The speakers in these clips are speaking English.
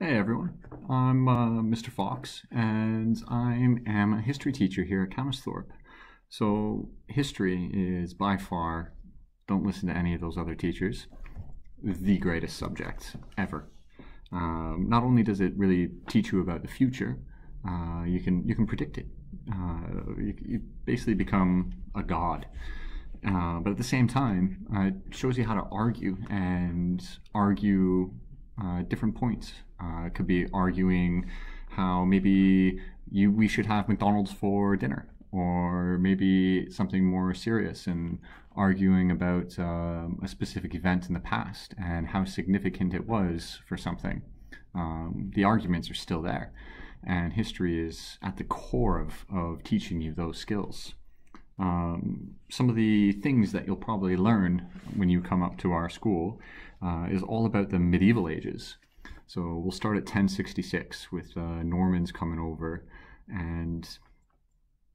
Hey everyone, I'm uh, Mr. Fox, and I am a history teacher here at Countesthorpe. So, history is by far, don't listen to any of those other teachers, the greatest subject ever. Um, not only does it really teach you about the future, uh, you can you can predict it. Uh, you, you, basically become a god. Uh, but at the same time, uh, it shows you how to argue and argue uh, different points. Uh, it could be arguing how maybe you we should have McDonald's for dinner, or maybe something more serious and arguing about um, a specific event in the past and how significant it was for something. Um, the arguments are still there, and history is at the core of, of teaching you those skills. Um, some of the things that you'll probably learn when you come up to our school uh, is all about the medieval ages. So we'll start at 1066 with uh, Normans coming over, and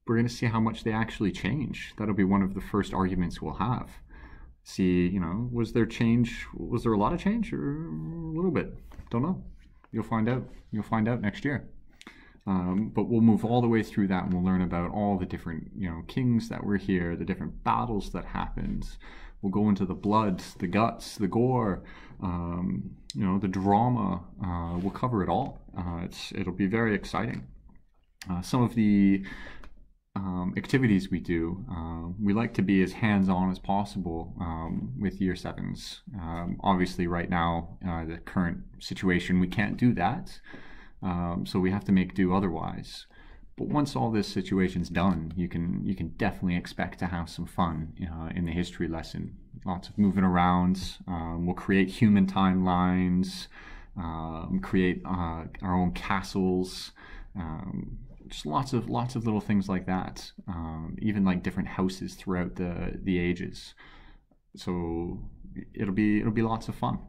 we're going to see how much they actually change. That'll be one of the first arguments we'll have. See, you know, was there change? Was there a lot of change or a little bit? Don't know. You'll find out. You'll find out next year. Um, but we'll move all the way through that and we'll learn about all the different, you know, kings that were here, the different battles that happened. We'll go into the blood, the guts, the gore, um, you know, the drama. Uh, we'll cover it all. Uh, it's it'll be very exciting. Uh, some of the um, activities we do, uh, we like to be as hands-on as possible um, with year sevens. Um, obviously, right now, uh, the current situation, we can't do that. Um, so we have to make do otherwise. But once all this situation's done, you can you can definitely expect to have some fun uh, in the history lesson. Lots of moving around. Um, we'll create human timelines, um, create uh, our own castles. Um, just lots of lots of little things like that. Um, even like different houses throughout the the ages. So it'll be it'll be lots of fun.